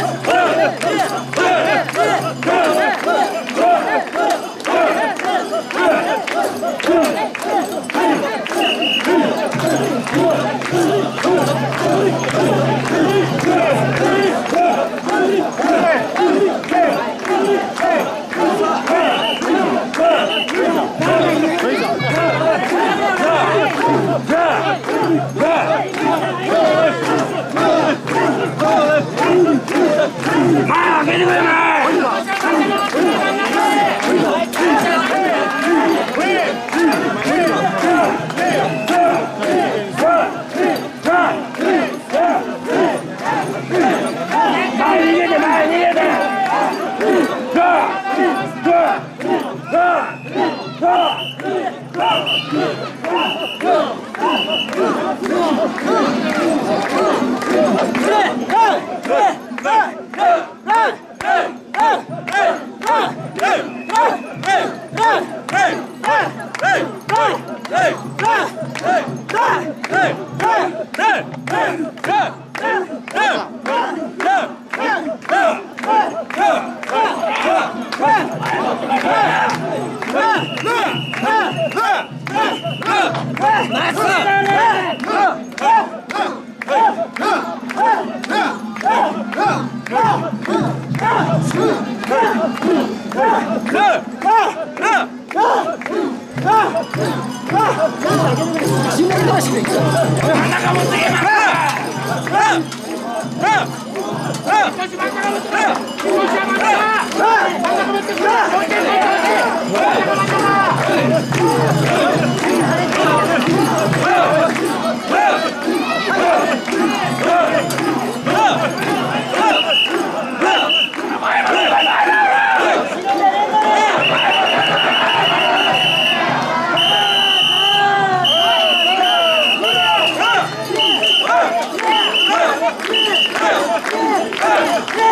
Yeah! Hey! 하나가 못되게 막아! 이것이 막아라! 이것이 막아라! 하나가 못되게 막아! Brasil!